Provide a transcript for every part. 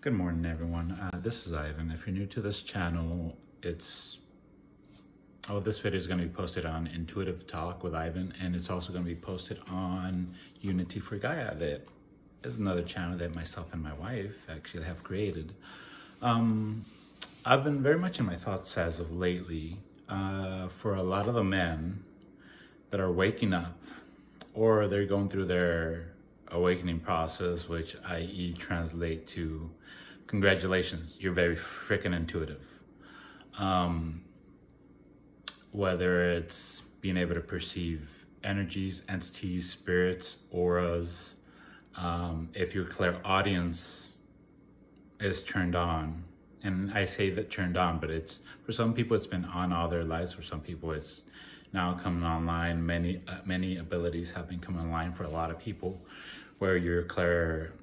Good morning, everyone. Uh, this is Ivan. If you're new to this channel, it's oh, this video is going to be posted on Intuitive Talk with Ivan, and it's also going to be posted on Unity for Gaia. That is another channel that myself and my wife actually have created. Um, I've been very much in my thoughts as of lately. Uh, for a lot of the men that are waking up, or they're going through their awakening process, which i.e. translate to congratulations, you're very freaking intuitive. Um, whether it's being able to perceive energies, entities, spirits, auras, um, if your clairaudience is turned on, and I say that turned on, but it's for some people it's been on all their lives. For some people it's now coming online. Many uh, many abilities have been coming online for a lot of people, where you're clair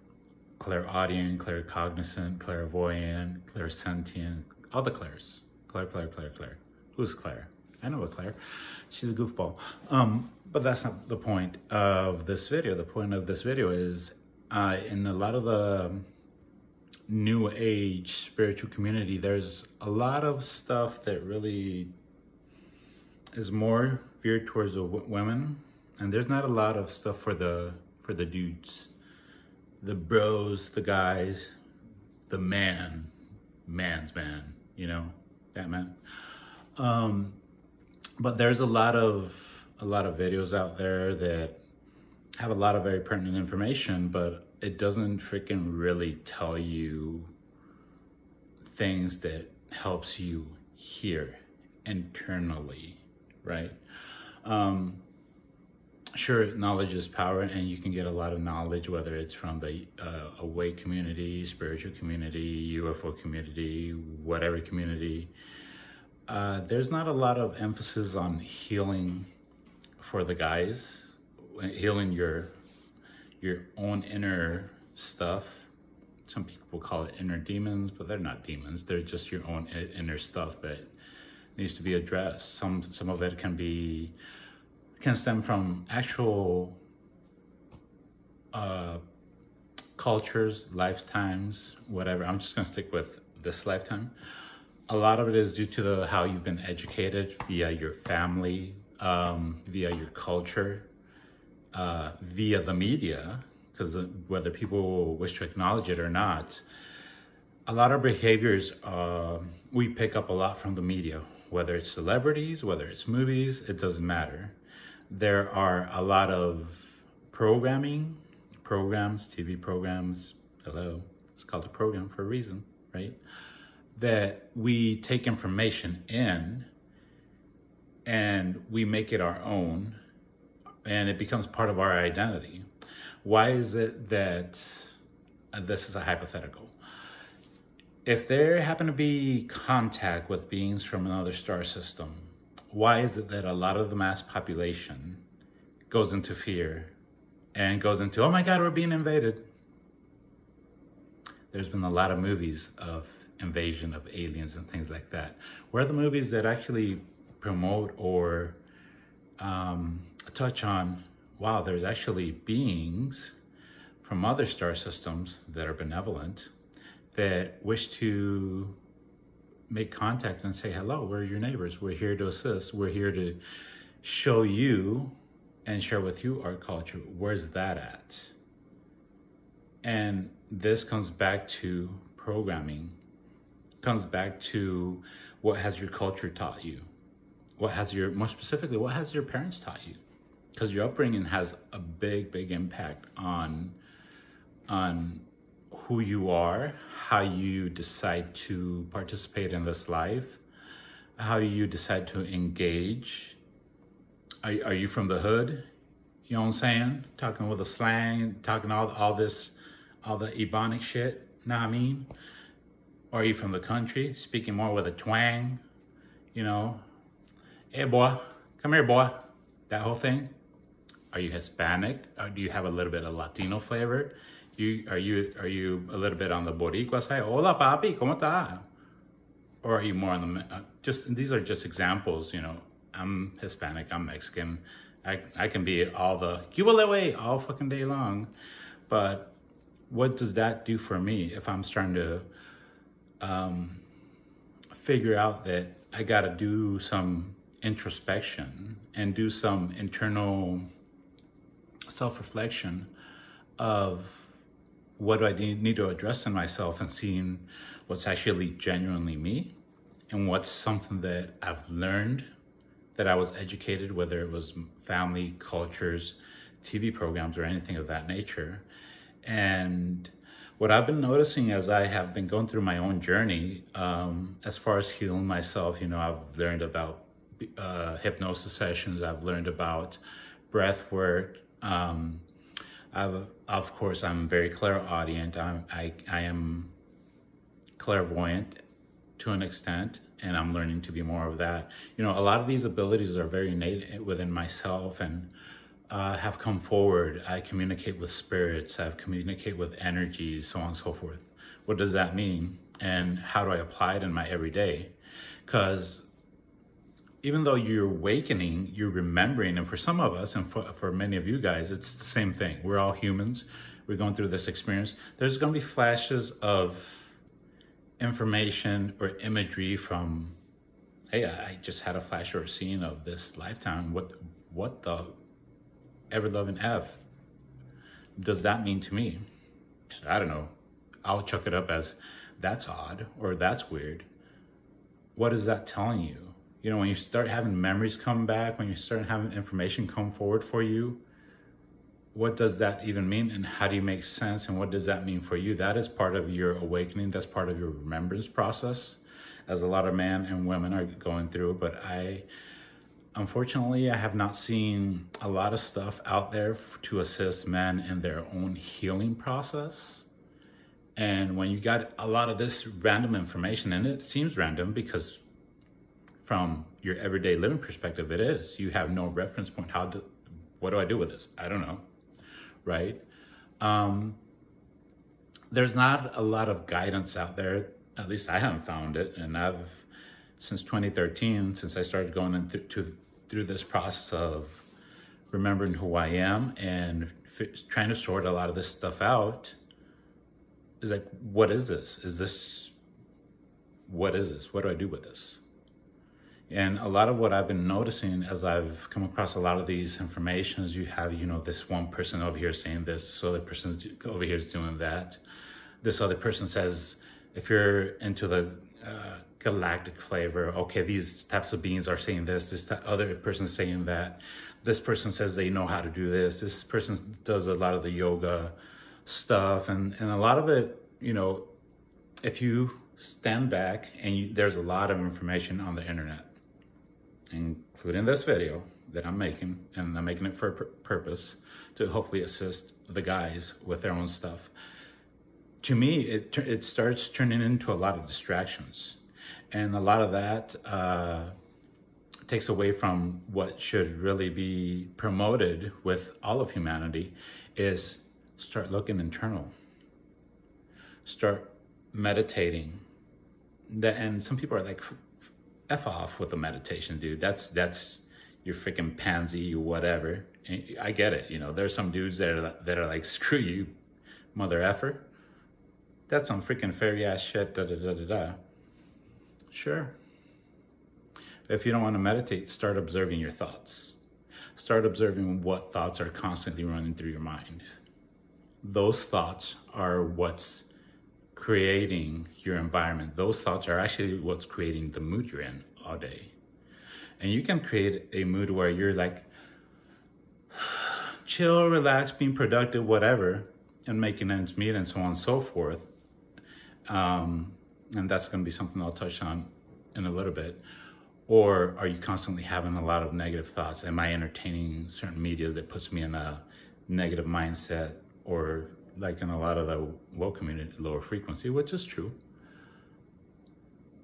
clairaudient, claircognizant, clairvoyant, clairsentient, all the clairs. Claire, Claire, Claire, Claire. Who's Claire? I know a Claire. She's a goofball. Um, but that's not the point of this video. The point of this video is uh, in a lot of the new age spiritual community, there's a lot of stuff that really is more geared towards the women, and there's not a lot of stuff for the for the dudes, the bros, the guys, the man, man's man, you know, that man. Um, but there's a lot of a lot of videos out there that have a lot of very pertinent information, but it doesn't freaking really tell you things that helps you hear internally, right? Um, sure, knowledge is power, and you can get a lot of knowledge, whether it's from the uh, awake community, spiritual community, UFO community, whatever community. Uh, there's not a lot of emphasis on healing for the guys, healing your your own inner stuff. Some people call it inner demons, but they're not demons. They're just your own inner stuff that needs to be addressed. Some some of it can be can stem from actual uh, cultures, lifetimes, whatever. I'm just gonna stick with this lifetime. A lot of it is due to the how you've been educated via your family, um, via your culture, uh, via the media, because whether people wish to acknowledge it or not, a lot of behaviors uh, we pick up a lot from the media, whether it's celebrities, whether it's movies, it doesn't matter. There are a lot of programming, programs, TV programs, hello, it's called a program for a reason, right? That we take information in and we make it our own and it becomes part of our identity. Why is it that uh, this is a hypothetical? If there happen to be contact with beings from another star system, why is it that a lot of the mass population goes into fear and goes into, oh my God, we're being invaded? There's been a lot of movies of invasion of aliens and things like that. Where are the movies that actually promote or um, touch on wow, there's actually beings from other star systems that are benevolent that wish to make contact and say, hello, we're your neighbors. We're here to assist. We're here to show you and share with you our culture. Where's that at? And this comes back to programming, comes back to what has your culture taught you? what has your more specifically what has your parents taught you because your upbringing has a big big impact on on who you are how you decide to participate in this life how you decide to engage. Are, are you from the hood? You know what i'm saying? Talking with a slang talking all, all this all the ebonic shit know what i mean? Or are you from the country? Speaking more with a twang you know? Hey boy, come here boy, that whole thing. Are you Hispanic? Or do you have a little bit of Latino flavor? You Are you are you a little bit on the Boricua side? Hola papi, ¿cómo está? Or are you more on the, uh, just, these are just examples, you know, I'm Hispanic, I'm Mexican. I, I can be all the, way all fucking day long. But what does that do for me if I'm starting to um, figure out that I got to do some introspection and do some internal self reflection of what do I need to address in myself and seeing what's actually genuinely me and what's something that I've learned that I was educated, whether it was family, cultures, TV programs, or anything of that nature. And what I've been noticing as I have been going through my own journey, um, as far as healing myself, you know, I've learned about uh, hypnosis sessions, I've learned about breath work. Um, I've, of course, I'm very clairaudient. I'm, I, I am clairvoyant to an extent, and I'm learning to be more of that. You know, a lot of these abilities are very innate within myself, and uh, have come forward. I communicate with spirits, I communicate with energies, so on and so forth. What does that mean? And how do I apply it in my everyday? Because even though you're awakening, you're remembering, and for some of us, and for, for many of you guys, it's the same thing. We're all humans. We're going through this experience. There's going to be flashes of information or imagery from, hey, I just had a flash or a scene of this lifetime. What, what the ever loving F does that mean to me? I don't know. I'll chuck it up as that's odd or that's weird. What is that telling you? You know, when you start having memories come back, when you start having information come forward for you, what does that even mean and how do you make sense and what does that mean for you? That is part of your awakening. That's part of your remembrance process as a lot of men and women are going through. But I Unfortunately, I have not seen a lot of stuff out there to assist men in their own healing process. And when you got a lot of this random information, and it seems random because from your everyday living perspective, it is. You have no reference point. How do, what do I do with this? I don't know, right? Um, there's not a lot of guidance out there. At least I haven't found it, and I've since 2013, since I started going into through this process of remembering who I am and trying to sort a lot of this stuff out is like, what is this? Is this, what is this? What do I do with this? And a lot of what I've been noticing as I've come across a lot of these informations, you have, you know, this one person over here saying this, this other person over here is doing that. This other person says, if you're into the uh, galactic flavor. Okay, these types of beings are saying this, this other person saying that. This person says they know how to do this. This person does a lot of the yoga stuff. And, and a lot of it, you know, if you stand back and you, there's a lot of information on the internet, including this video that I'm making, and I'm making it for a purpose to hopefully assist the guys with their own stuff. To me, it, it starts turning into a lot of distractions. And a lot of that uh, takes away from what should really be promoted with all of humanity is start looking internal. Start meditating. That and some people are like f off with the meditation dude that's that's your freaking pansy you whatever i get it you know there's some dudes that are that are like screw you mother effer that's some freaking fairy ass shit da da da da da Sure. If you don't want to meditate, start observing your thoughts. Start observing what thoughts are constantly running through your mind. Those thoughts are what's creating your environment. Those thoughts are actually what's creating the mood you're in all day. And you can create a mood where you're like chill, relax, being productive, whatever, and making ends meet and so on and so forth. Um, and that's going to be something I'll touch on in a little bit. Or are you constantly having a lot of negative thoughts? Am I entertaining certain media that puts me in a negative mindset or like in a lot of the woke community, lower frequency, which is true.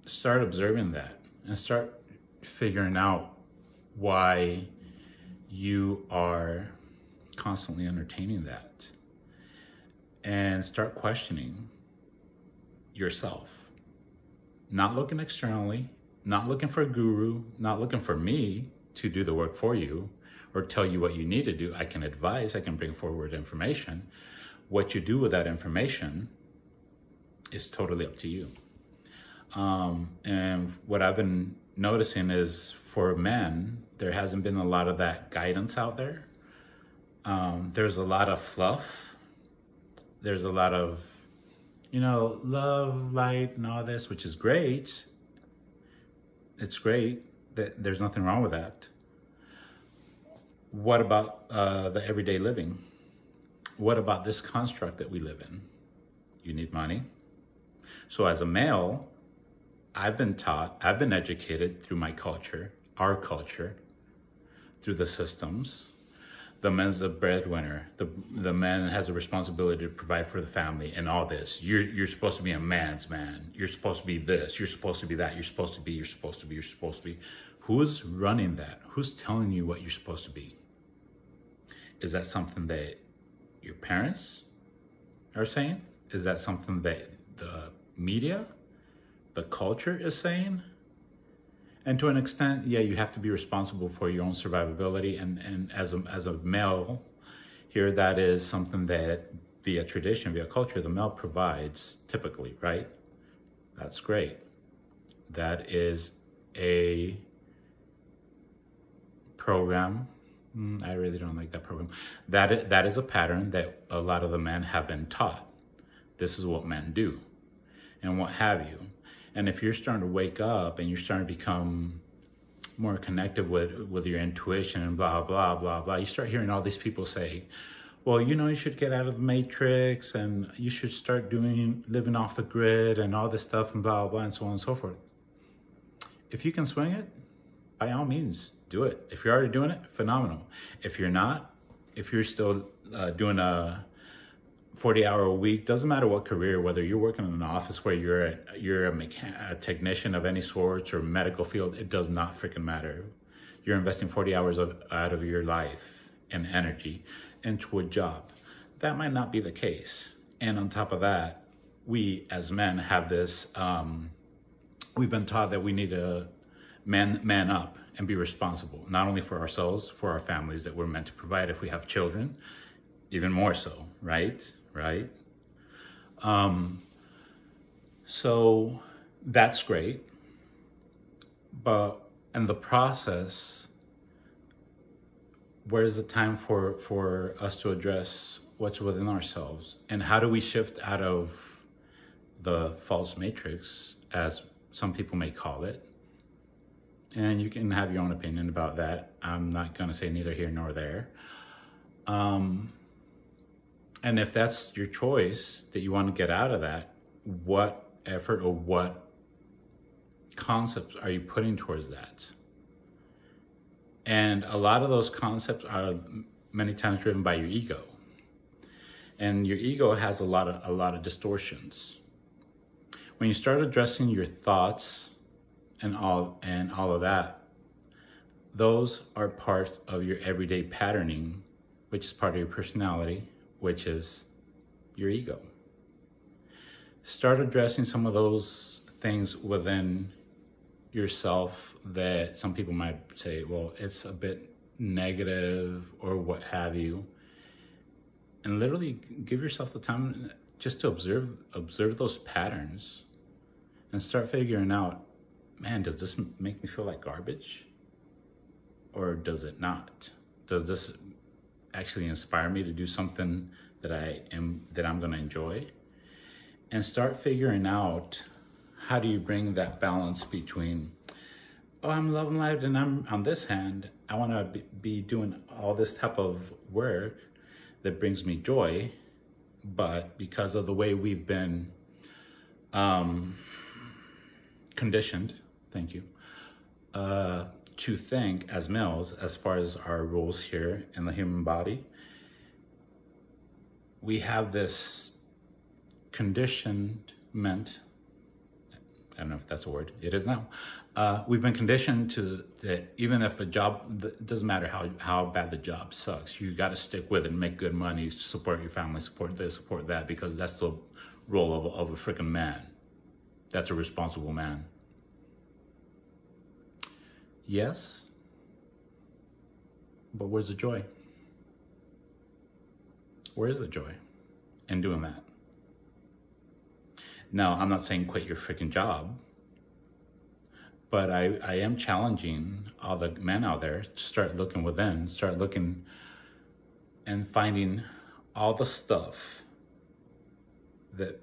Start observing that and start figuring out why you are constantly entertaining that and start questioning yourself not looking externally, not looking for a guru, not looking for me to do the work for you or tell you what you need to do. I can advise, I can bring forward information, What you do with that information is totally up to you. Um, and what I've been noticing is for men, there hasn't been a lot of that guidance out there. Um, there's a lot of fluff. There's a lot of, you know, love, light, and all this, which is great. It's great. That there's nothing wrong with that. What about uh, the everyday living? What about this construct that we live in? You need money. So as a male, I've been taught, I've been educated through my culture, our culture, through the systems. The man's the breadwinner. The the man has a responsibility to provide for the family and all this. You're you're supposed to be a man's man. You're supposed to be this. You're supposed to be that. You're supposed to be. You're supposed to be. You're supposed to be. Who's running that? Who's telling you what you're supposed to be? Is that something that your parents are saying? Is that something that the media the culture is saying. And to an extent, yeah, you have to be responsible for your own survivability. And, and as, a, as a male, here that is something that via tradition, via culture, the male provides typically, right? That's great. That is a program. Mm, I really don't like that program. That is, that is a pattern that a lot of the men have been taught. This is what men do, and what have you. And if you're starting to wake up and you're starting to become more connected with with your intuition and blah blah blah blah, you start hearing all these people say, "Well, you know, you should get out of the matrix and you should start doing living off the grid and all this stuff and blah blah blah and so on and so forth." If you can swing it, by all means, do it. If you're already doing it, phenomenal. If you're not, if you're still uh, doing a 40 hour a week doesn't matter what career whether you're working in an office where you're a, you're a, mechan- a technician of any sorts or medical field it does not freaking matter you're investing 40 hours of, out of your life and energy into a job that might not be the case and on top of that we as men have this um, we've been taught that we need to man man up and be responsible not only for ourselves for our families that we're meant to provide if we have children even more so right right? Um, so that's great. But in the process, where's the time for, for us to address what's within ourselves? And how do we shift out of the false matrix, as some people may call it? And you can have your own opinion about that. I'm not going to say neither here nor there. Um, and if that's your choice that you want to get out of that, what effort or what concepts are you putting towards that? And a lot of those concepts are many times driven by your ego. And your ego has a lot of a lot of distortions. When you start addressing your thoughts and all and all of that, those are parts of your everyday patterning, which is part of your personality which is your ego. Start addressing some of those things within yourself that some people might say, well, it's a bit negative or what have you. And literally give yourself the time just to observe observe those patterns and start figuring out, man, does this make me feel like garbage? Or does it not? Does this actually inspire me to do something that I am that I'm going to enjoy and start figuring out how do you bring that balance between oh I'm loving life and I'm on this hand I want to be, doing all this type of work that brings me joy but because of the way we've been um, conditioned thank you uh, to think as males, as far as our roles here in the human body, we have this conditionment. I don't know if that's a word. It is now. Uh, we've been conditioned to that even if the job it doesn't matter how how bad the job sucks, you got to stick with it and make good money, to support your family, support this, support that, because that's the role of, of a freaking man. That's a responsible man. Yes, but where's the joy? Where is the joy? in doing that. Now, I'm not saying quit your freaking job, but I, I am challenging all the men out there to start looking within, start looking and finding all the stuff that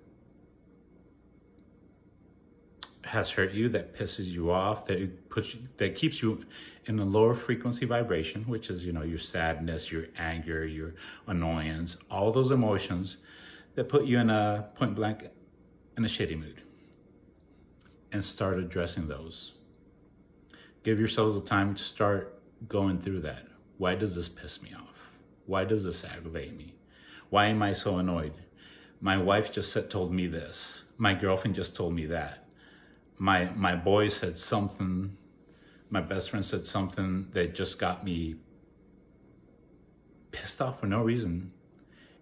has hurt you, that pisses you off, that puts you, that keeps you in a lower frequency vibration, which is you know your sadness, your anger, your annoyance, all those emotions that put you in a point blank in a shitty mood, and start addressing those. Give yourselves the time to start going through that. Why does this piss me off? Why does this aggravate me? Why am I so annoyed? My wife just said, told me this. My girlfriend just told me that my my boy said something my best friend said something that just got me pissed off for no reason.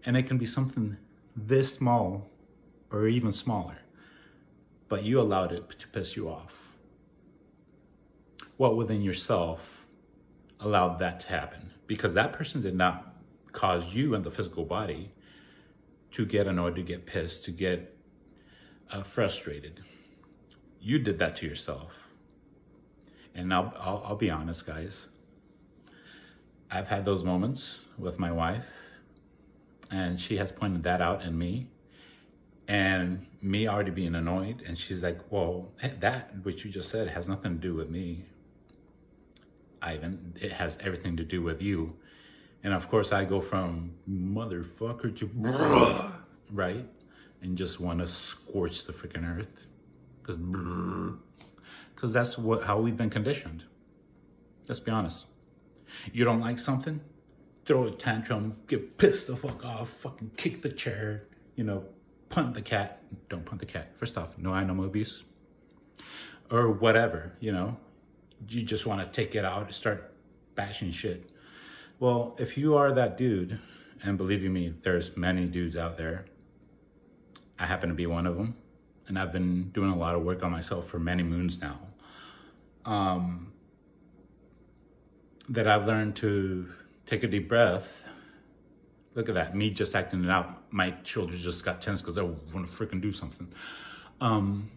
And it can be something this small or even smaller but you allowed it to piss you off. What within yourself allowed that to happen? Because that person did not cause you and the physical body to get annoyed to get pissed to get uh, frustrated you did that to yourself. And I'll, I'll, I'll be honest, guys. I've had those moments with my wife, and she has pointed that out in me. And me already being annoyed, and she's like, Well, that, which you just said, has nothing to do with me, Ivan. It has everything to do with you. And of course, I go from motherfucker to right? And just want to scorch the freaking earth because that's what how we've been conditioned. Let's be honest. You don't like something, throw a tantrum, get pissed the fuck off, fucking kick the chair, you know, punt the cat. Don't punt the cat. First off, no animal abuse. Or whatever, you know. You just want to take it out, and start bashing shit. Well, if you are that dude, and believe you me, there's many dudes out there. I happen to be one of them and I've been doing a lot of work on myself for many moons now. Um, that I've learned to take a deep breath. Look at that, me just acting it out. My shoulders just got tense because I want to freaking do something. Um,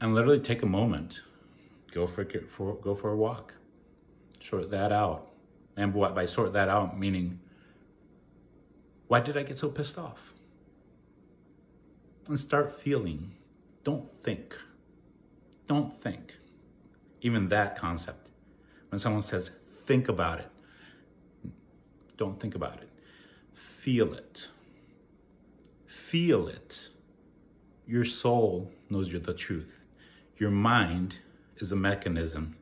and literally take a moment, go for, for go for a walk, sort that out. And what by sort that out meaning, why did I get so pissed off? And start feeling don't think. Don't think. Even that concept. When someone says, think about it, don't think about it. Feel it. Feel it. Your soul knows you're the truth. Your mind is a mechanism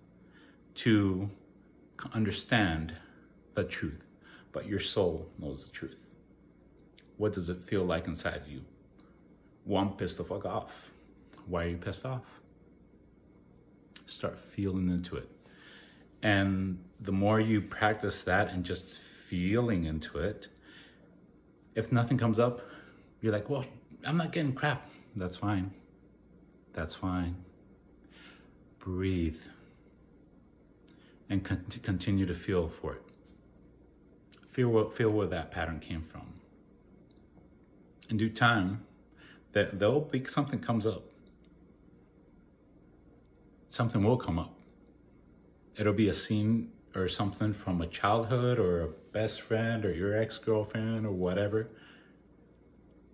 to understand the truth, but your soul knows the truth. What does it feel like inside you? One pissed the fuck off. Why are you pissed off? Start feeling into it. And the more you practice that and just feeling into it, if nothing comes up, you're like, well, I'm not getting crap. That's fine. That's fine. Breathe and con- continue to feel for it. Feel, feel where that pattern came from. In due time, that there'll be something comes up something will come up. It'll be a scene or something from a childhood or a best friend or your ex girlfriend or whatever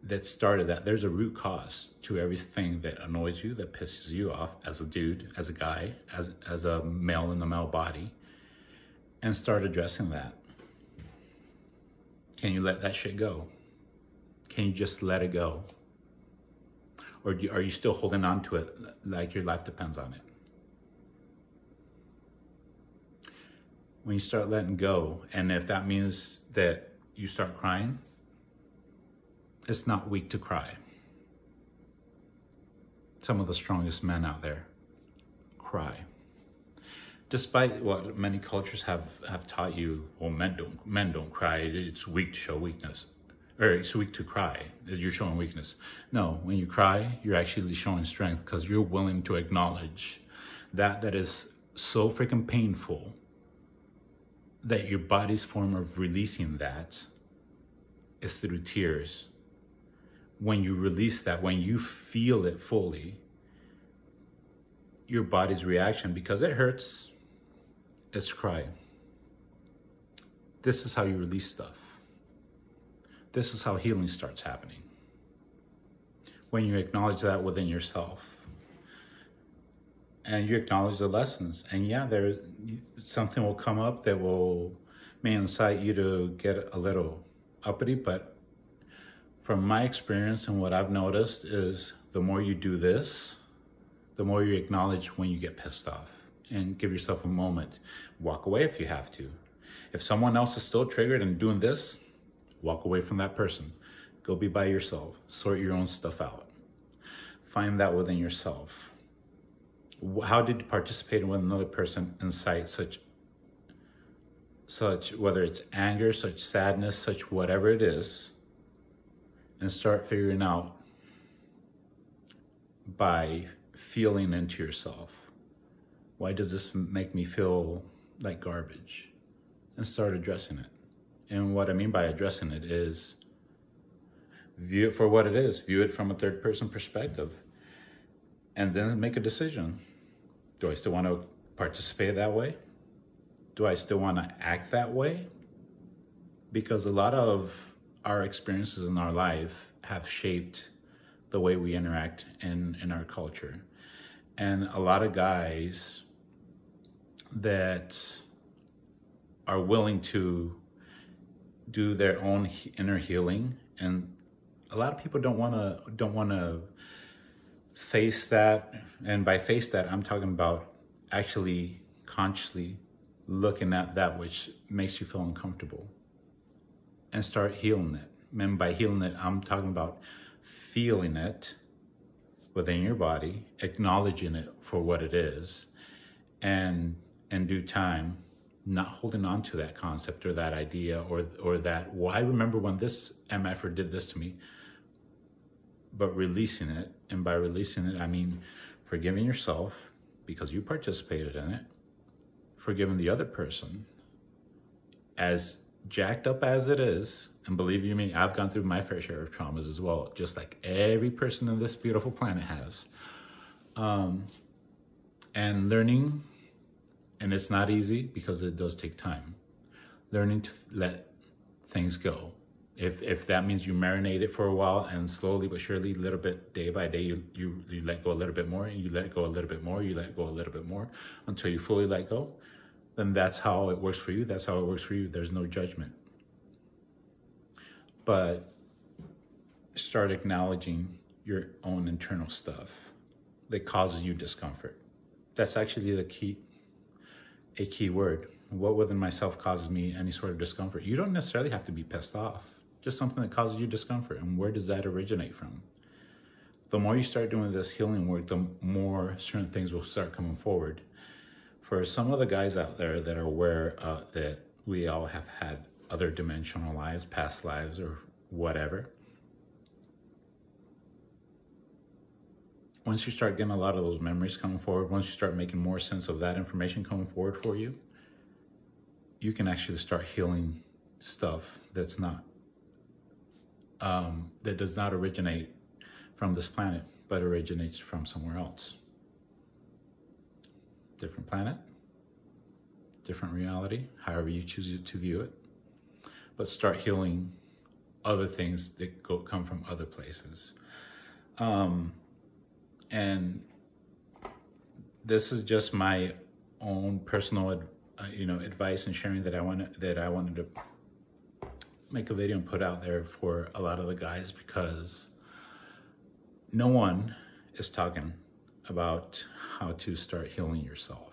that started that. There's a root cause to everything that annoys you, that pisses you off as a dude, as a guy, as, as a male in the male body, and start addressing that. Can you let that shit go? Can you just let it go? Or do, are you still holding on to it like your life depends on it? When you start letting go, and if that means that you start crying, it's not weak to cry. Some of the strongest men out there cry. Despite what many cultures have, have taught you, well, men don't men don't cry. It's weak to show weakness, or it's weak to cry. You're showing weakness. No, when you cry, you're actually showing strength because you're willing to acknowledge that that is so freaking painful that your body's form of releasing that is through tears. when you release that, when you feel it fully, your body's reaction, because it hurts, is cry. This is how you release stuff. This is how healing starts happening. When you acknowledge that within yourself and you acknowledge the lessons. And yeah, there something will come up that will may incite you to get a little uppity, but from my experience and what I've noticed is the more you do this, the more you acknowledge when you get pissed off and give yourself a moment. Walk away if you have to. If someone else is still triggered and doing this, walk away from that person. Go be by yourself. Sort your own stuff out. Find that within yourself. How did participating with another person incite such such whether it's anger, such sadness, such whatever it is, and start figuring out by feeling into yourself. Why does this make me feel like garbage? And start addressing it. And what I mean by addressing it is view it for what it is, view it from a third person perspective, and then make a decision. Do I still want to participate that way? Do I still want to act that way? Because a lot of our experiences in our life have shaped the way we interact in, in our culture. And a lot of guys that are willing to do their own inner healing and a lot of people don't want to don't want to face that and by face that I'm talking about actually consciously looking at that which makes you feel uncomfortable and start healing it. And by healing it, I'm talking about feeling it within your body, acknowledging it for what it is, and in due time, not holding on to that concept or that idea or or that well, I remember when this MFer did this to me, but releasing it, and by releasing it, I mean forgiving yourself because you participated in it, forgiving the other person as jacked up as it is, and believe you me, I've gone through my fair share of traumas as well, just like every person on this beautiful planet has. Um, and learning, and it's not easy because it does take time, learning to let things go. If, if that means you marinate it for a while and slowly but surely, little bit, day by day, you, you, you let go a little bit more, and you let go a little bit more, you let go a little bit more until you fully let go then that's how it works for you. That's how it works for you. There's no judgment. But start acknowledging your own internal stuff that causes you discomfort. That's actually the key, a key word. What within myself causes me any sort of discomfort? You don't necessarily have to be pissed off, just something that causes you discomfort. And where does that originate from? The more you start doing this healing work, the more certain things will start coming forward for some of the guys out there that are aware uh, that we all have had other dimensional lives, past lives, or whatever, once you start getting a lot of those memories coming forward, once you start making more sense of that information coming forward for you, you can actually start healing stuff that's not, um, that does not originate from this planet, but originates from somewhere else different planet, different reality, however you choose to view it. But start healing other things that go, come from other places. Um, and this is just my own personal, uh, you know, advice and sharing that I want that I wanted to make a video and put out there for a lot of the guys because no one is talking about how to start healing yourself.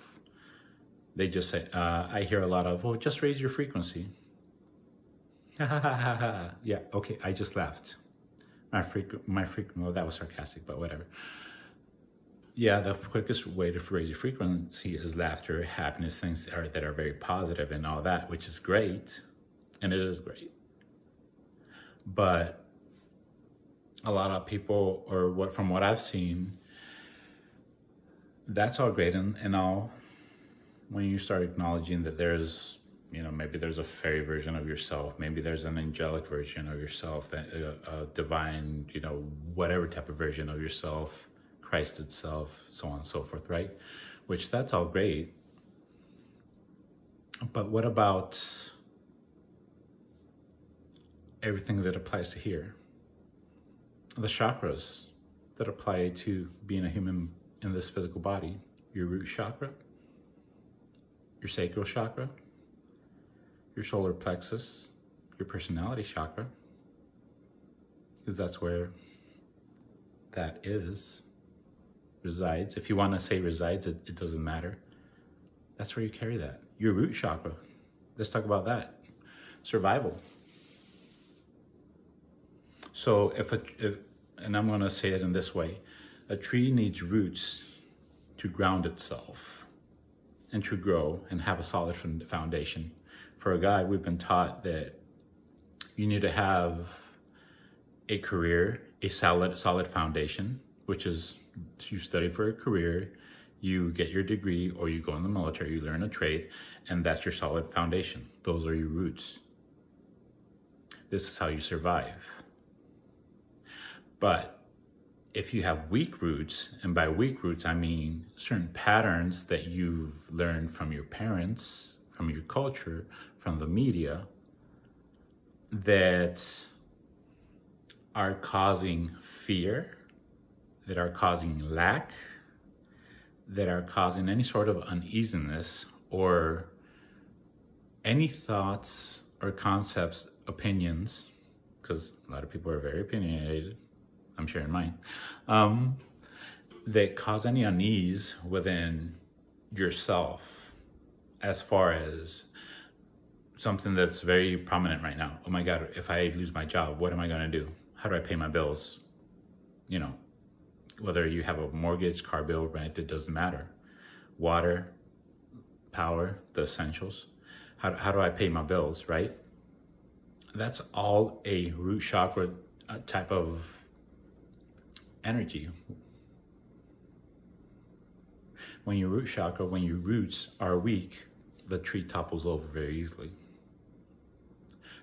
They just say, uh, I hear a lot of, well, just raise your frequency. yeah, okay, I just laughed. My freak, my freak, well, that was sarcastic, but whatever. Yeah, the quickest way to raise your frequency is laughter, happiness, things that are, that are very positive and all that, which is great. And it is great. But a lot of people, or what from what I've seen, that's all great and, and all when you start acknowledging that there's you know, maybe there's a fairy version of yourself. Maybe there's an angelic version of yourself, a, uh, a divine, you know, whatever type of version of yourself, Christ itself, so on and so forth, right? Which that's all great. But what about everything that applies to here? The chakras that apply to being a human in this physical body. Your root chakra, your sacral chakra, your solar plexus, your personality chakra, because that's where that is, resides. If you want to say resides, it, it doesn't matter. That's where you carry that. Your root chakra. Let's talk about that. Survival. So if a, if, and I'm to say it in this way, a tree needs roots to ground itself and to grow and have a solid foundation. For a guy, we've been taught that you need to have a career, a solid, solid foundation, which is you study for a career, you get your degree, or you go in the military, you learn a trade, and that's your solid foundation. Those are your roots. This is how you survive. But if you have weak roots, and by weak roots, I mean certain patterns that you've learned from your parents, from your culture, from the media, that are causing fear, that are causing lack, that are causing any sort of uneasiness or any thoughts or concepts, opinions, because a lot of people are very opinionated, I'm sharing mine, um, that cause any unease within yourself as far as something that's very prominent right now. Oh my God, if I lose my job, what am I going to do? How do I pay my bills? You know, whether you have a mortgage, car bill, rent, it doesn't matter. Water, power, the essentials. How, how do I pay my bills, right? That's all a root chakra uh, type of energy. When your root chakra, when your roots are weak, the tree topples over very easily.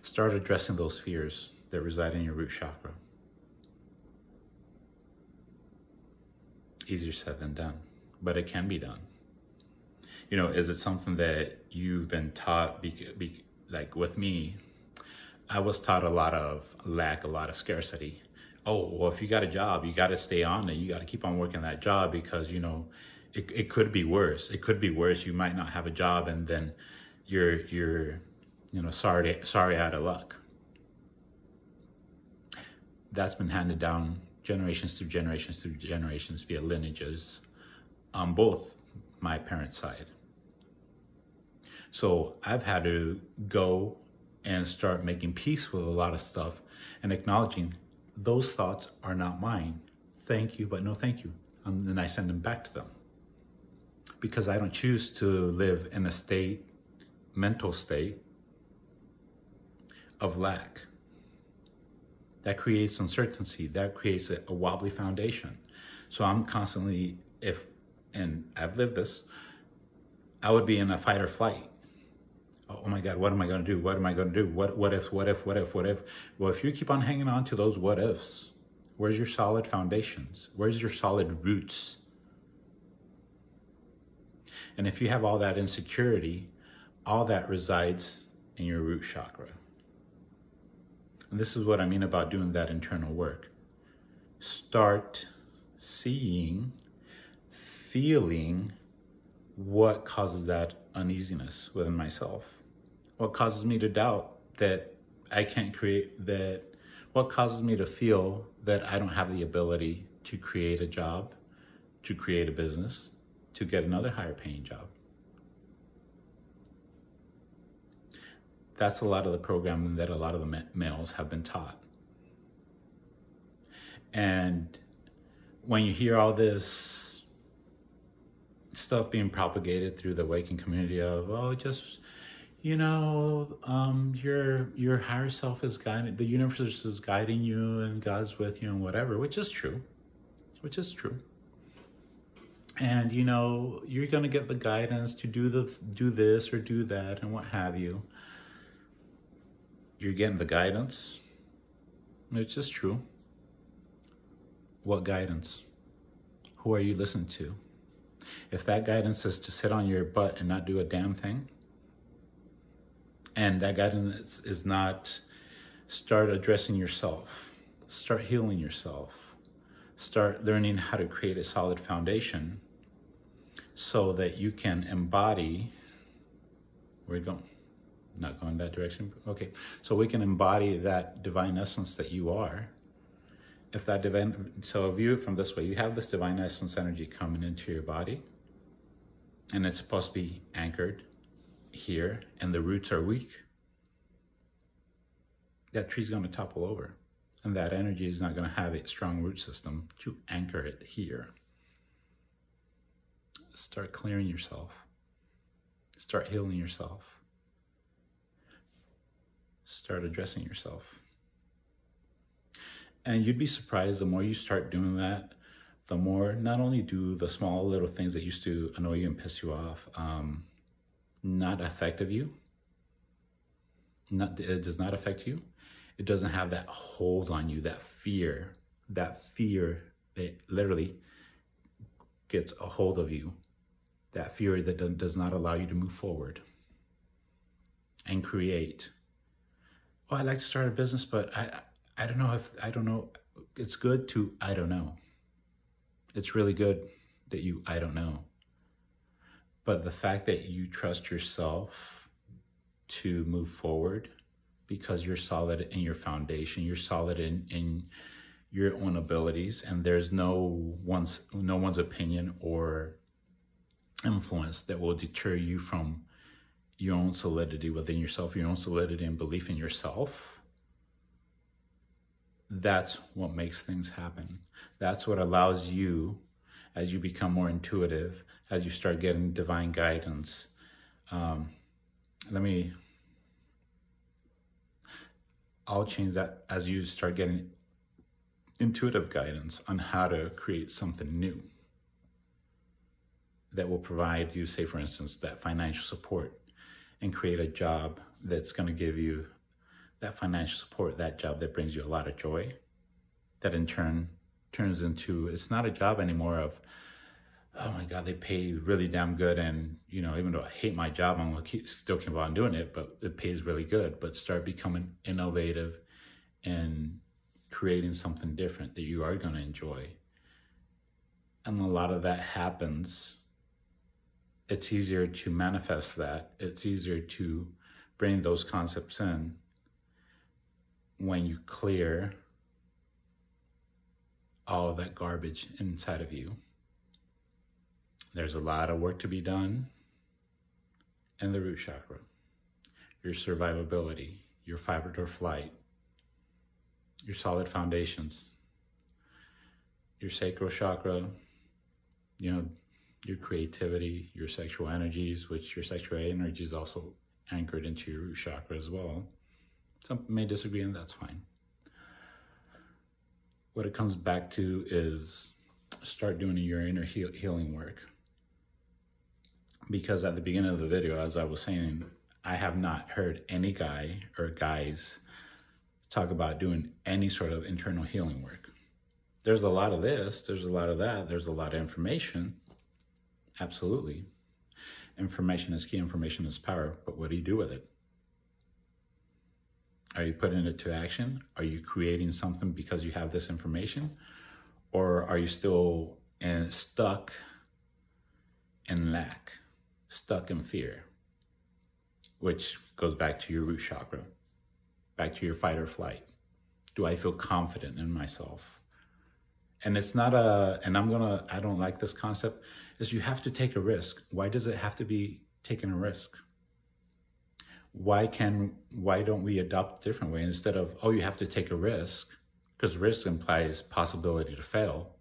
Start addressing those fears that reside in your root chakra. Easier said than done, but it can be done. You know, is it something that you've been taught? Like with me, I was taught a lot of lack, a lot of scarcity oh, well, if you got a job, you got to stay on it. You got to keep on working that job because, you know, it, it could be worse. It could be worse. You might not have a job and then you're, you're, you know, sorry, sorry out of luck. That's been handed down generations through generations through generations via lineages on both my parents' side. So I've had to go and start making peace with a lot of stuff and acknowledging those thoughts are not mine. Thank you, but no thank you. Um, and then I send them back to them. Because I don't choose to live in a state, mental state of lack. That creates uncertainty. That creates a, a wobbly foundation. So I'm constantly, if, and I've lived this, I would be in a fight or flight Oh, oh my God, what am I going to do? What am I going to do? What, what if, what if, what if, what if? Well, if you keep on hanging on to those what ifs, where's your solid foundations? Where's your solid roots? And if you have all that insecurity, all that resides in your root chakra. And this is what I mean about doing that internal work. Start seeing, feeling what causes that uneasiness within myself what causes me to doubt that I can't create that, what causes me to feel that I don't have the ability to create a job, to create a business, to get another higher paying job. That's a lot of the programming that a lot of the males have been taught. And when you hear all this stuff being propagated through the waking community of, oh, just you know, um, your your higher self is guiding, the universe is guiding you, and God's with you, and whatever, which is true, which is true. and you know you're to get the guidance to do the do this or do that and what have you. You're getting the guidance it's just true. What guidance? Who are you listening to? If that guidance is to sit on your butt and not do a damn thing and that guidance is not start addressing yourself. Start healing yourself. Start learning how to create a solid foundation so that you can embody where you going not going that direction? Okay. So we can embody that divine essence that you are. If that divine so view it from this way you have this divine essence energy coming into your body and it's supposed to be anchored here and the roots are weak that tree's going to topple over and that energy is not going to have a strong root system to anchor it here start clearing yourself. Start healing yourself. Start addressing yourself. And you'd be surprised the more you start doing that, the more not only do the small little things that used to annoy you and piss you off um, not affect of you, not, it does not affect you. It doesn't have that hold on you, that fear, that fear that literally gets a hold of you that fear that does not allow you to move forward and create. Oh, I'd like to start a business, but I, I don't know if, I don't know. It's good to, I don't know. It's really good that you, I don't know. But the fact that you trust yourself to move forward because you're solid in your foundation, you're solid in, in your own abilities, and there's no one's no one's opinion or influence that will deter you from your own solidity within yourself, your own solidity and belief in yourself, that's what makes things happen. That's what allows you, as you become more intuitive, as you start getting divine guidance. Um, let me, I'll change that as you start getting intuitive guidance on how to create something new that will provide you, say, for instance, that financial support and create a job that's going to give you that financial support, that job that brings you a lot of joy, that in turn turns into it's not a job anymore of, oh my God, they pay really damn good. And, you know, even though I hate my job, I'm going to still keep on doing it, but it pays really good. But start becoming innovative and creating something different that you are going to enjoy. And a lot of that happens it's easier to manifest that. It's easier to bring those concepts in when you clear all that garbage inside of you. There's a lot of work to be done in the root chakra, your survivability, your fight or flight, your solid foundations, your sacral chakra, you know, your creativity, your sexual energies, which your sexual energy is also anchored into your root chakra as well. Some may disagree, and that's fine. What it comes back to is start doing your inner heal- healing work. Because at the beginning of the video, as I was saying, I have not heard any guy or guys talk about doing any sort of internal healing work. There's a lot of this, there's a lot of that, there's a lot of information, Absolutely. Information is key, information is power, but what do you do with it? Are you putting it to action? Are you creating something because you have this information? Or are you still in, stuck in lack, stuck in fear? Which goes back to your root chakra, back to your fight or flight. Do I feel confident in myself? And it's not a, and I'm gonna, I don't like this concept is you have to take a risk. Why does it have to be taking a risk? Why can why don't we adopt a different way instead of oh you have to take a risk because risk implies possibility to fail.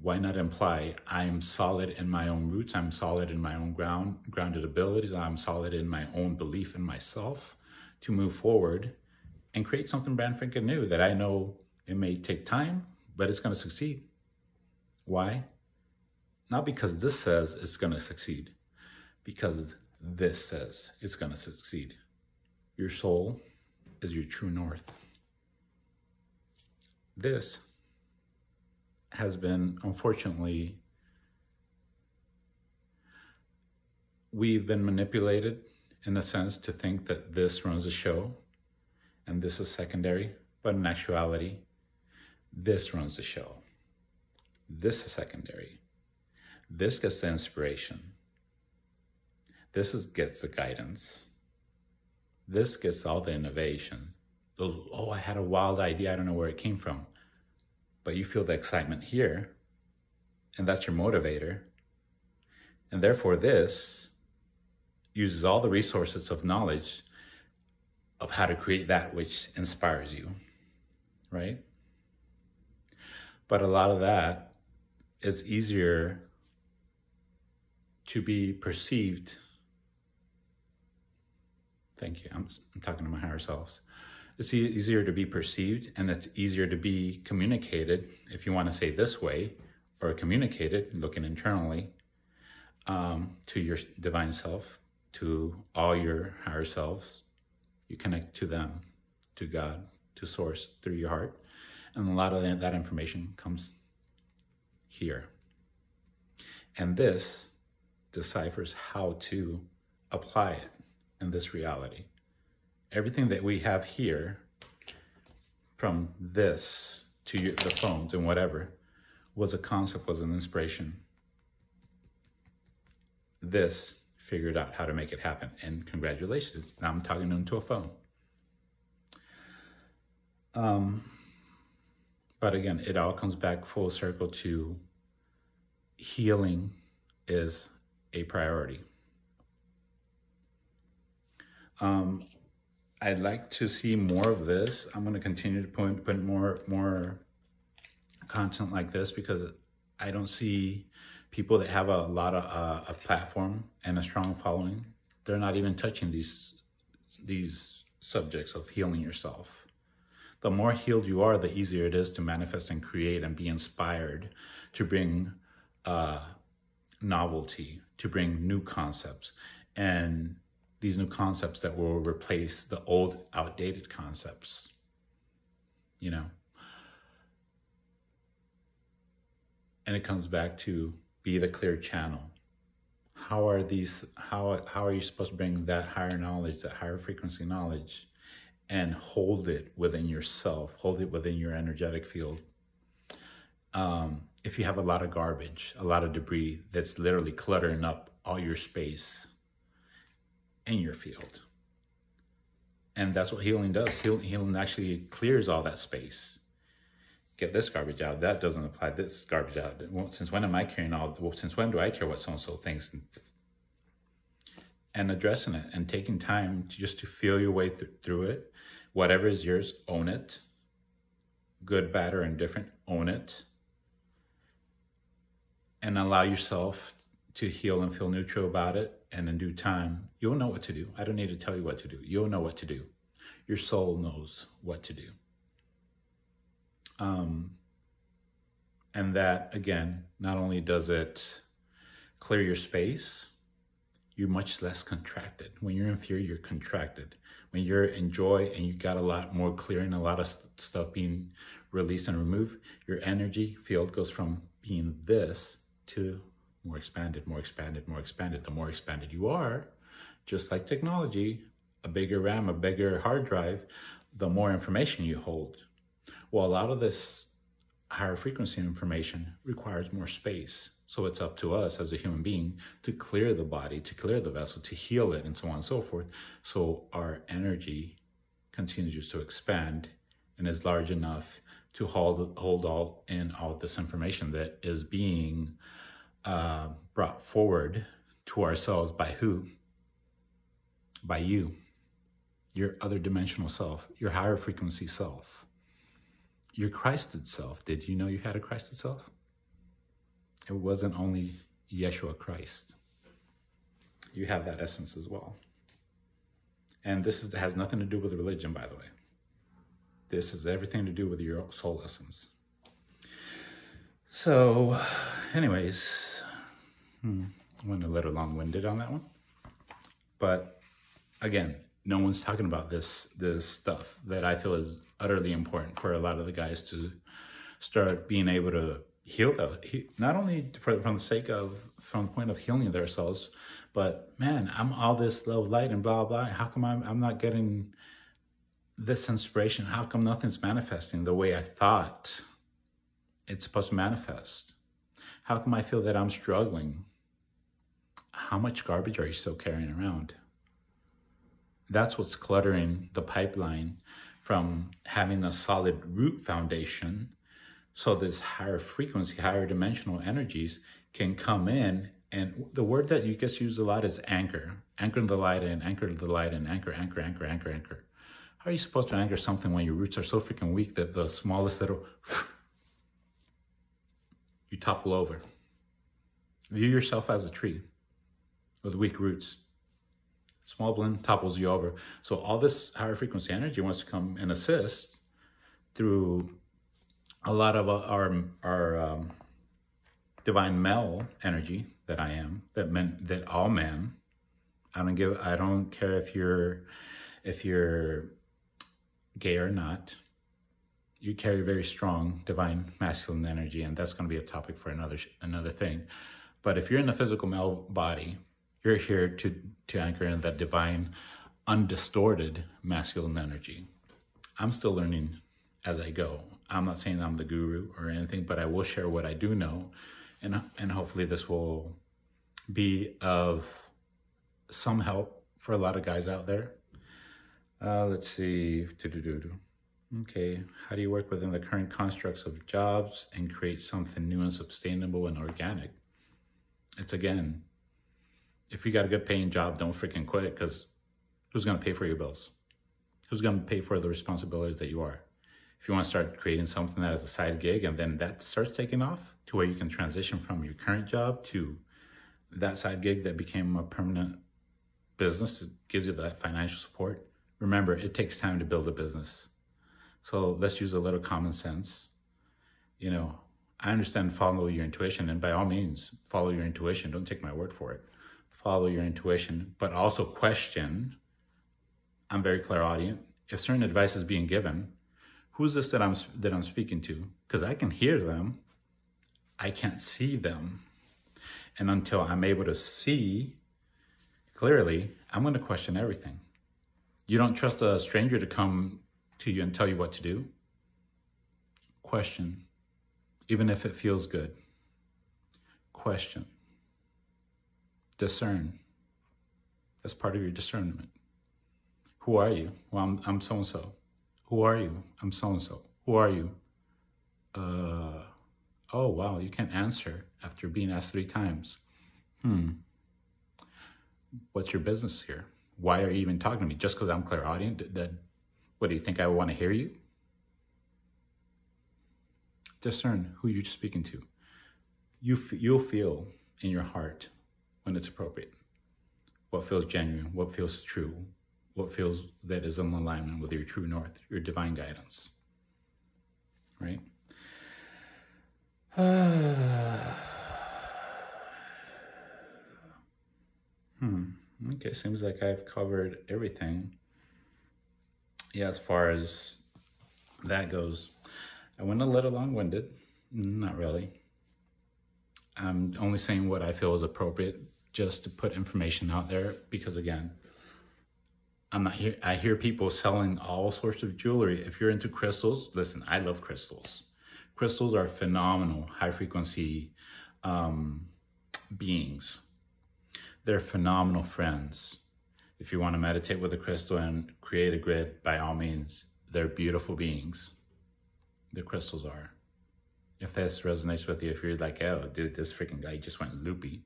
Why not imply I'm solid in my own roots, I'm solid in my own ground grounded abilities, I'm solid in my own belief in myself to move forward and create something brand freaking new that I know it may take time, but it's going to succeed. Why? not because this says it's going to succeed, because this says it's going to succeed. Your soul is your true north. This has been, unfortunately, we've been manipulated in a sense to think that this runs the show and this is secondary, but in actuality, this runs the show. This is secondary. This gets the inspiration. This is, gets the guidance. This gets all the innovation. Those, oh, I had a wild idea. I don't know where it came from. But you feel the excitement here, and that's your motivator. And therefore, this uses all the resources of knowledge of how to create that which inspires you, right? But a lot of that is easier to be perceived. Thank you. I'm, I'm talking to my higher selves. It's easier to be perceived and it's easier to be communicated, if you want to say this way, or communicated, looking internally um, to your divine self, to all your higher selves. You connect to them, to God, to Source through your heart. And a lot of that information comes here. And this deciphers how to apply it in this reality. Everything that we have here, from this to your, the phones and whatever, was a concept, was an inspiration. This figured out how to make it happen. And congratulations, now I'm talking into a phone. Um, but again, it all comes back full circle to healing is a priority. Um, I'd like to see more of this. I'm going to continue to put, put more more content like this because I don't see people that have a lot of, uh, of platform and a strong following. They're not even touching these these subjects of healing yourself. The more healed you are, the easier it is to manifest and create and be inspired to bring uh, novelty, to bring new concepts, and these new concepts that will replace the old, outdated concepts. You know? And it comes back to be the clear channel. How are these, how, how are you supposed to bring that higher knowledge, that higher frequency knowledge, and hold it within yourself, hold it within your energetic field? Um, if you have a lot of garbage, a lot of debris that's literally cluttering up all your space in your field. And that's what healing does. Healing actually clears all that space. Get this garbage out. That doesn't apply. This garbage out. Since when am I caring all? Well, since when do I care what so and so thinks? And addressing it and taking time to just to feel your way th- through it. Whatever is yours, own it. Good, bad, or indifferent, own it and allow yourself to heal and feel neutral about it. And in due time, you'll know what to do. I don't need to tell you what to do. You'll know what to do. Your soul knows what to do. Um, and that, again, not only does it clear your space, you're much less contracted. When you're in fear, you're contracted. When you're in joy and you got a lot more clearing, a lot of st- stuff being released and removed, your energy field goes from being this to more expanded, more expanded, more expanded. The more expanded you are, just like technology, a bigger RAM, a bigger hard drive, the more information you hold. Well, a lot of this higher frequency information requires more space. So it's up to us as a human being to clear the body, to clear the vessel, to heal it, and so on and so forth. So our energy continues to expand and is large enough to hold hold all in all this information that is being uh, brought forward to ourselves by who? By you, your other dimensional self, your higher frequency self, your Christed self. Did you know you had a Christed self? It wasn't only Yeshua Christ. You have that essence as well. And this is, has nothing to do with religion, by the way. This has everything to do with your soul essence. So, anyways, Hmm. I went a little long-winded on that one. But again, no one's talking about this this stuff that I feel is utterly important for a lot of the guys to start being able to heal the he, not only for from the sake of from the point of healing themselves, but man, I'm all this love light and blah blah. How come I'm I'm not getting this inspiration? How come nothing's manifesting the way I thought it's supposed to manifest? How come I feel that I'm struggling? How much garbage are you still carrying around? That's what's cluttering the pipeline from having a solid root foundation so this higher frequency, higher dimensional energies can come in. And the word that you guys use a lot is anchor. Anchor the light in, anchor the light in, anchor, anchor, anchor, anchor, anchor. How are you supposed to anchor something when your roots are so freaking weak that the smallest little you topple over? View yourself as a tree with weak roots. Small blend topples you over. So all this higher frequency energy wants to come and assist through a lot of our our um, divine male energy that I am that meant that all men. I don't give. I don't care if you're if you're gay or not. You carry very strong divine masculine energy, and that's going to be a topic for another another thing. But if you're in the physical male body, you're here to to anchor in that divine, undistorted masculine energy. I'm still learning as I go. I'm not saying I'm the guru or anything, but I will share what I do know, and and hopefully this will be of some help for a lot of guys out there. Uh, let's see. Okay, how do you work within the current constructs of jobs and create something new and sustainable and organic? It's again, if you got a good paying job, don't freaking quit because who's going to pay for your bills? Who's going to pay for the responsibilities that you are? if you want to start creating something that is a side gig and then that starts taking off to where you can transition from your current job to that side gig that became a permanent business that gives you that financial support. Remember it takes time to build a business. So let's use a little common sense. You know i understand follow your intuition and by all means follow your intuition. Don't take my word for it follow your intuition but also question i'm very clairaudient if certain advice is being given who's this that I'm that I'm speaking to? Because I can hear them, I can't see them, and until I'm able to see clearly, I'm going to question everything. You don't trust a stranger to come to you and tell you what to do. Question, even if it feels good. Question. Discern. That's part of your discernment. Who are you? Well, I'm, I'm so and so. Who are you? I'm so and so. Who are you? Uh, oh, wow, you can't answer after being asked three times. Hmm. What's your business here? Why are you even talking to me? Just because I'm clairaudient? That, what do you think I want to hear you? Discern who you're speaking to. You, you'll feel in your heart when it's appropriate. What feels genuine, what feels true, what feels that is in alignment with your true north, your divine guidance. Right? hmm. Okay, seems like I've covered everything. Yeah, as far as that goes, I went a little long winded. Not really. I'm only saying what I feel is appropriate just to put information out there because, again, I'm not here. I hear people selling all sorts of jewelry. If you're into crystals, listen, I love crystals. Crystals are phenomenal high frequency um, beings. They're phenomenal friends. If you want to meditate with a crystal and create a grid, by all means, they're beautiful beings. The crystals are. If this resonates with you, if you're like, oh, dude, this freaking guy just went loopy,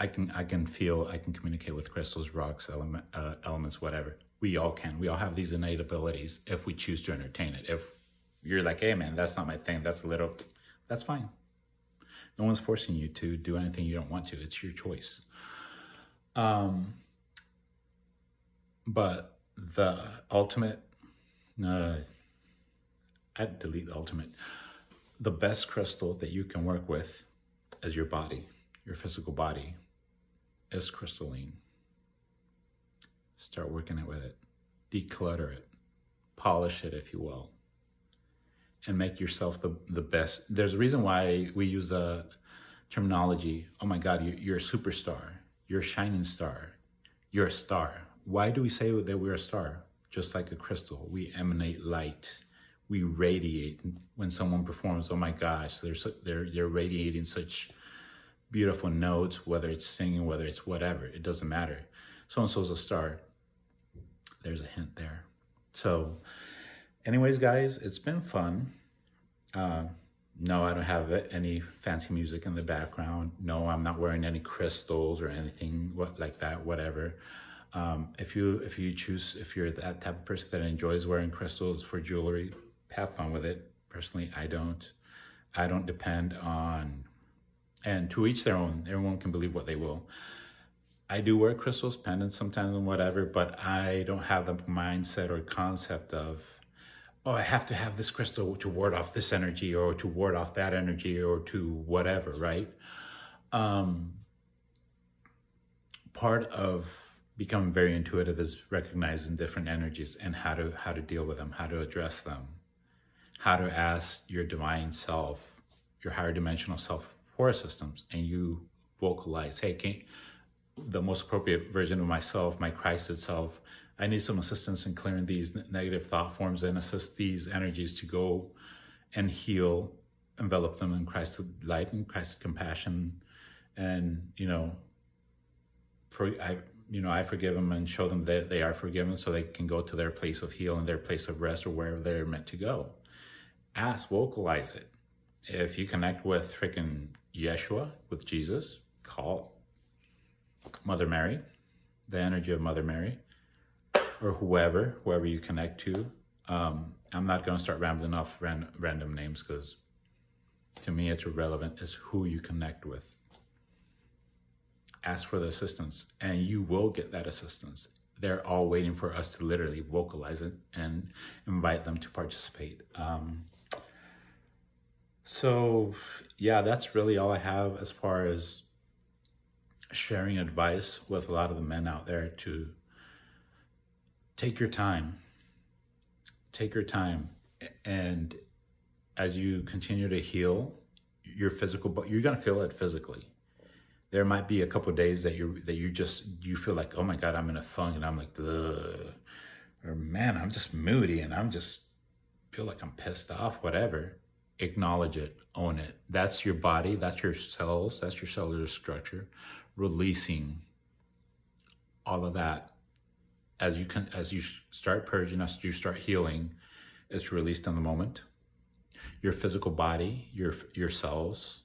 I can I can feel I can communicate with crystals, rocks, element, uh, elements, whatever. We all can. We all have these innate abilities if we choose to entertain it. If you're like, hey man, that's not my thing. That's a little. That's fine. No one's forcing you to do anything you don't want to. It's your choice. Um. But the ultimate, uh, I'd delete the ultimate. The best crystal that you can work with is your body your physical body is crystalline. Start working it with it. Declutter it. Polish it, if you will. And make yourself the, the best. There's a reason why we use the terminology, oh my God, you, you're a superstar. You're a shining star. You're a star. Why do we say that we're a star? Just like a crystal, we emanate light. We radiate. When someone performs, oh my gosh, they're, they're, they're radiating such beautiful notes, whether it's singing, whether it's whatever, it doesn't matter. So and so's a star. There's a hint there. So, anyways, guys, it's been fun. Uh, no, I don't have any fancy music in the background. No, I'm not wearing any crystals or anything what like that. Whatever. Um, if you if you choose if you're that type of person that enjoys wearing crystals for jewelry, have fun with it. Personally, I don't. I don't depend on and to each their own. Everyone can believe what they will. I do wear crystals, pendants sometimes and whatever, but I don't have the mindset or concept of, oh, I have to have this crystal to ward off this energy or to ward off that energy or to whatever, right? Um, part of becoming very intuitive is recognizing different energies and how to how to deal with them, how to address them, how to ask your divine self, your higher dimensional self systems and you vocalize, hey, can the most appropriate version of myself, my Christed self, I need some assistance in clearing these negative thought forms and assist these energies to go and heal, envelop them in Christ's light and Christ's compassion, and you know, for I, you know, I forgive them and show them that they are forgiven, so they can go to their place of heal and their place of rest, or wherever they're meant to go. Ask, vocalize it. If you connect with freaking Yeshua, with Jesus, call Mother Mary, the energy of Mother Mary, or whoever, whoever you connect to. Um, I'm not going to start rambling off ran, random names because to me it's irrelevant. It's who you connect with. Ask for the assistance, and you will get that assistance. They're all waiting for us to literally vocalize it and invite them to participate. Um, so, yeah, that's really all I have as far as sharing advice with a lot of the men out there to take your time. Take your time. And as you continue to heal your physical, but you're going to feel it physically. There might be a couple days that you that you just you feel like, oh my god, I'm in a funk, and I'm like, Ugh. or man, I'm just moody, and I'm just feel like I'm pissed off, whatever acknowledge it, own it. That's your body, that's your cells, that's your cellular structure, releasing all of that as you can as you start purging, as you start healing, it's released in the moment. Your physical body, your your cells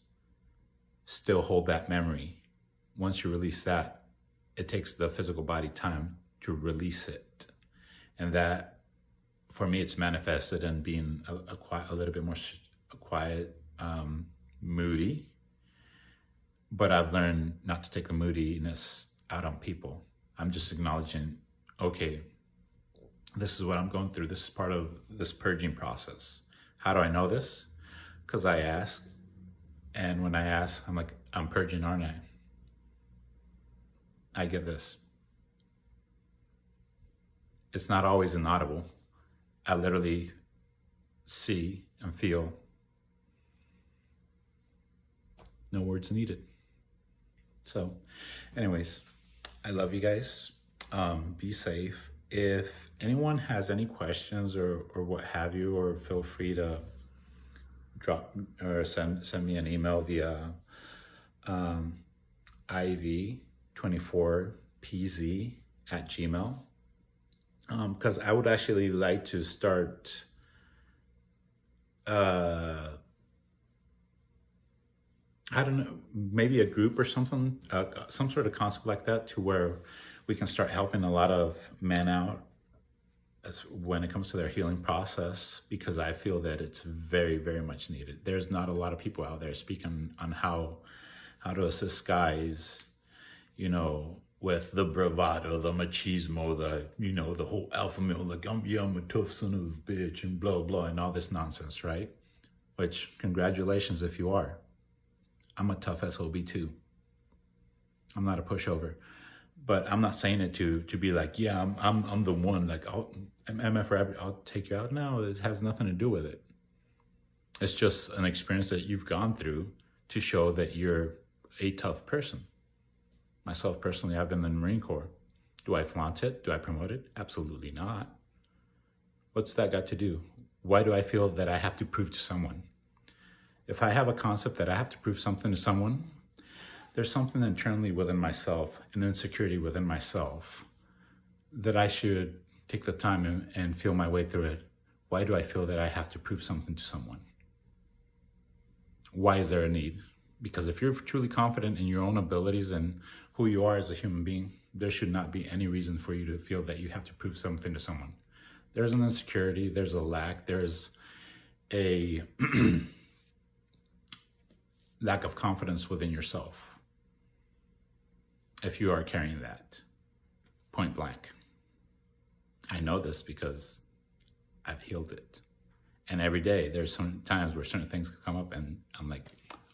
still hold that memory. Once you release that, it takes the physical body time to release it. And that for me it's manifested in being a, a, a little bit more quiet, um, moody. But I've learned not to take the moodiness out on people. I'm just acknowledging, okay, this is what I'm going through. This is part of this purging process. How do I know this? Because I ask. And when I ask, I'm like, I'm purging, aren't I? I get this. It's not always inaudible. I literally see and feel no words needed. So, anyways, I love you guys. Um, be safe. If anyone has any questions or, or what have you, or feel free to drop or send send me an email via um, iv24pz at gmail because um, I would actually like to start uh, I don't know, maybe a group or something, uh, some sort of concept like that, to where we can start helping a lot of men out as when it comes to their healing process, because I feel that it's very, very much needed. There's not a lot of people out there speaking on how how to assist guys, you know, with the bravado, the machismo, the you know, the whole alpha male, like I'm yeah, I'm a tough son of a bitch and blah blah and all this nonsense, right? Which congratulations if you are. I'm a tough SOB too. I'm not a pushover. But I'm not saying it to to be like, yeah, I'm I'm, I'm the one. Like, I'll, MF Rabbit, I'll take you out. No, it has nothing to do with it. It's just an experience that you've gone through to show that you're a tough person. Myself personally, I've been in the Marine Corps. Do I flaunt it? Do I promote it? Absolutely not. What's that got to do? Why do I feel that I have to prove to someone? If I have a concept that I have to prove something to someone, there's something internally within myself, an insecurity within myself, that I should take the time and, and feel my way through it. Why do I feel that I have to prove something to someone? Why is there a need? Because if you're truly confident in your own abilities and who you are as a human being, there should not be any reason for you to feel that you have to prove something to someone. There's an insecurity, there's a lack, there's a lack of confidence within yourself if you are carrying that point blank. I know this because I've healed it. And every day there's some times where certain things come up and I'm like,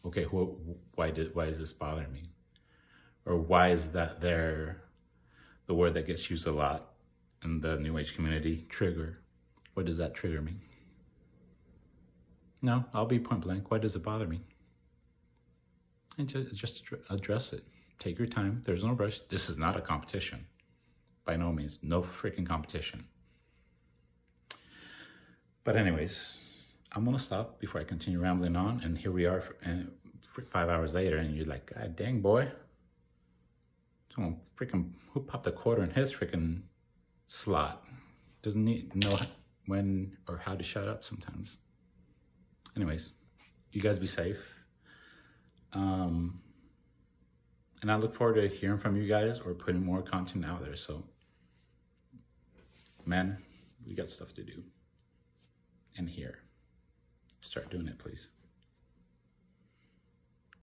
okay, why did why is this bothering me? Or why is that there the word that gets used a lot in the new age community, trigger. What does that trigger me? No, I'll be point blank. Why does it bother me? And just, address it. Take your time. There's no rush. This is not a competition. By no means. No freaking competition. But anyways, I'm going to stop before I continue rambling on. And here we are and five hours later, and you're like, God dang, boy. Someone freaking, who popped a quarter in his freaking slot? Doesn't need know when or how to shut up sometimes. Anyways, you guys be safe. Um, and I look forward to hearing from you guys or putting more content out there. So, man, we got stuff to do. And here, start doing it, please.